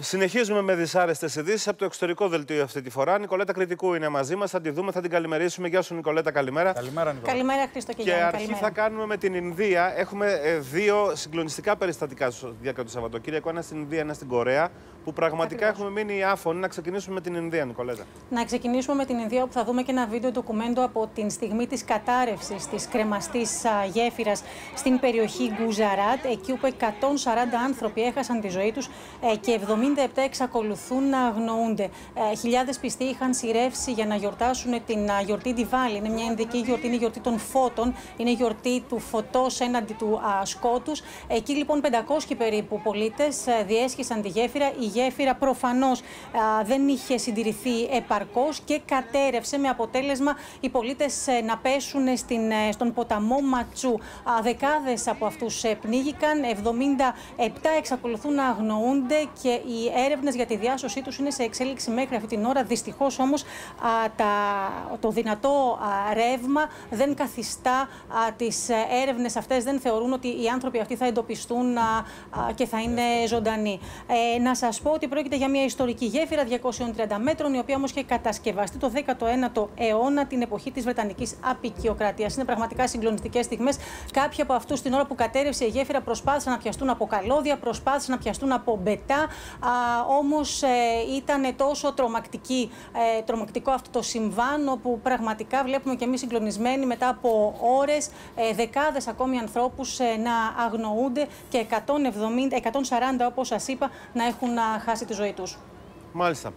Συνεχίζουμε με δυσάρεστες ειδήσεις από το εξωτερικό δελτίο αυτή τη φορά. Νικολέτα Κριτικού είναι μαζί μας. Θα τη δούμε, θα την καλημερίσουμε. Γεια σου, Νικολέτα, καλημέρα. Καλημέρα, Νικολέτα. Καλημέρα, Χρήστο και Γιάννη. Και αρχή καλημέρα. θα κάνουμε με την Ινδία. Έχουμε ε, δύο συγκλονιστικά περιστατικά στο διάρκεια του Σαββατοκύριακου. Ένα στην Ινδία, ένα στην Κορέα. Που πραγματικά Ακριβώς. έχουμε μείνει άφωνοι. Να ξεκινήσουμε με την Ινδία, Νικολέτα. Να ξεκινήσουμε με την Ινδία, όπου θα δούμε και ένα βίντεο ντοκουμέντο από την στιγμή της κατάρρευσης της κρεμαστής γέφυρας στην περιοχή Γκουζαράτ. Εκεί όπου 140 άνθρωποι έχασαν τη ζωή τους ε, και 70 1977 εξακολουθούν να αγνοούνται. Ε, χιλιάδες πιστοί είχαν σειρεύσει για να γιορτάσουν την γιορτή τη Είναι μια ενδική γιορτή, είναι η γιορτή των φώτων, είναι η γιορτή του φωτός έναντι του σκότους. Εκεί λοιπόν 500 περίπου πολίτες ε, διέσχισαν τη γέφυρα. Η γέφυρα προφανώς δεν είχε συντηρηθεί επαρκώς και κατέρευσε με αποτέλεσμα οι πολίτες ε, να πέσουν στην, στον ποταμό Ματσού. Δεκάδες από αυτούς πνίγηκαν, 77 εξακολουθούν να αγνοούνται και η οι έρευνες για τη διάσωσή τους είναι σε εξέλιξη μέχρι αυτή την ώρα. Δυστυχώς όμως α, τα, το δυνατό α, ρεύμα δεν καθιστά α, τις ε, έρευνες αυτές, δεν θεωρούν ότι οι άνθρωποι αυτοί θα εντοπιστούν α, α, και θα είναι ζωντανοί. Ε, να σας πω ότι πρόκειται για μια ιστορική γέφυρα 230 μέτρων, η οποία όμως είχε κατασκευαστεί το 19ο αιώνα, την εποχή της Βρετανικής απικιοκρατίας. Είναι πραγματικά συγκλονιστικές στιγμές. Κάποιοι από αυτούς την ώρα που κατέρευσε η γέφυρα προσπάθησαν να πιαστούν από καλώδια, προσπάθησαν να πιαστούν από μπετά, α, όμως ε, ήταν τόσο τρομακτική, ε, τρομακτικό αυτό το συμβάν, όπου πραγματικά βλέπουμε και εμείς συγκλονισμένοι μετά από ώρες ε, δεκάδες ακόμη ανθρώπους ε, να αγνοούνται και 170, 140 όπως σας είπα να έχουν α, χάσει τη ζωή τους. Μάλιστα.